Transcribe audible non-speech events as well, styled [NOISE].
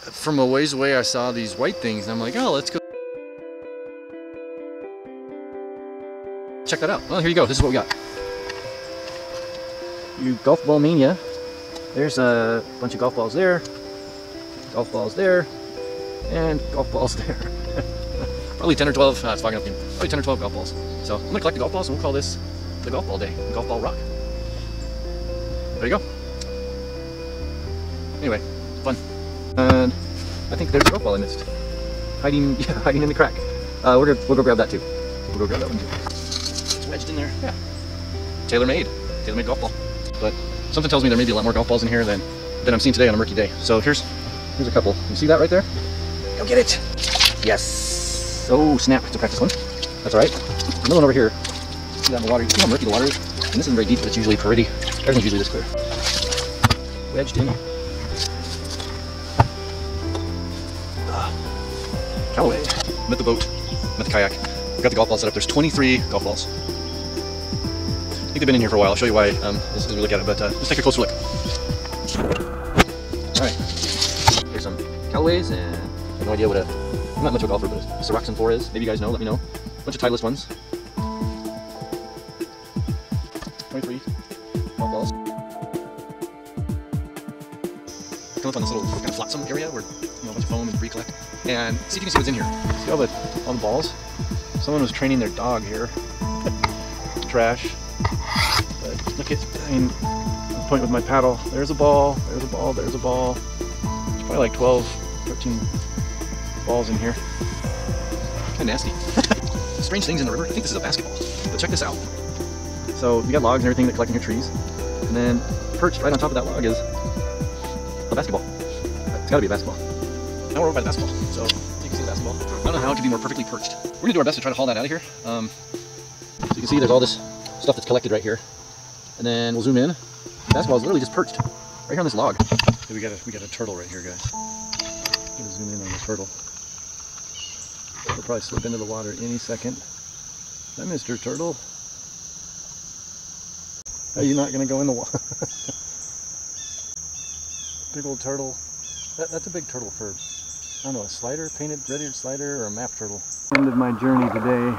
from a ways away, I saw these white things, and I'm like, oh, let's go check that out. Well, here you go. This is what we got. You golf ball mania. There's a bunch of golf balls there, golf balls there, and golf balls [LAUGHS] there. Probably 10 or 12, uh, it's fogging up. Probably 10 or 12 golf balls. So I'm gonna collect the golf balls and we'll call this the golf ball day, golf ball rock. There you go. Anyway, fun. And I think there's a golf ball I missed. Hiding, [LAUGHS] yeah, hiding in the crack. Uh, we're gonna, we'll go grab that too. We'll go grab that one too. It's wedged in there, yeah. TaylorMade, tailor-made golf ball. But something tells me there may be a lot more golf balls in here than, than I'm seeing today on a murky day. So here's, here's a couple. You see that right there? Go get it! Yes! Oh, snap, it's a practice one. That's all right. Another one over here. See that in the water? You see how murky the water is? And this isn't very deep, but it's usually pretty. Everything's usually this clear. Wedged in. Callaway. I'm at the boat. I'm at the kayak. Got the golf ball set up. There's 23 golf balls. I think they've been in here for a while. I'll show you why um, as, we look at it, but uh, let's take a closer look. All right. Here's some Callaways, and I have no idea what a, I'm not much of a golfer, but a Srixon 4 is. Maybe you guys know, let me know. A bunch of Titleist ones. Up on this little kind of flotsam area where you know, a bunch of foam and debris collect. And see if you can see what's in here. See all the, all the balls? Someone was training their dog here. [LAUGHS] Trash. But look at, I mean, point with my paddle. There's a ball, there's a ball, there's a ball. There's probably like 12, 13 balls in here. Kind of nasty. [LAUGHS] Strange things in the river. I think this is a basketball. But check this out. So we got logs and everything that collect in your trees. And then perched right on top of that log is a basketball. It's gotta be a basketball. Now we're over by the basketball. So you can see the basketball. I don't know how it could be more perfectly perched. We're gonna do our best to try to haul that out of here. Um, so you can see there's all this stuff that's collected right here. And then we'll zoom in. The basketball is literally just perched right here on this log. So we got a we got a turtle right here, guys. Gonna zoom in on the turtle. He'll probably slip into the water any second. Hi, Mr. Turtle. Are you not gonna go in the water? [LAUGHS] big old turtle. That, that's a big turtle for, I don't know, a slider, painted, red-eared slider, or a map turtle. End of my journey today.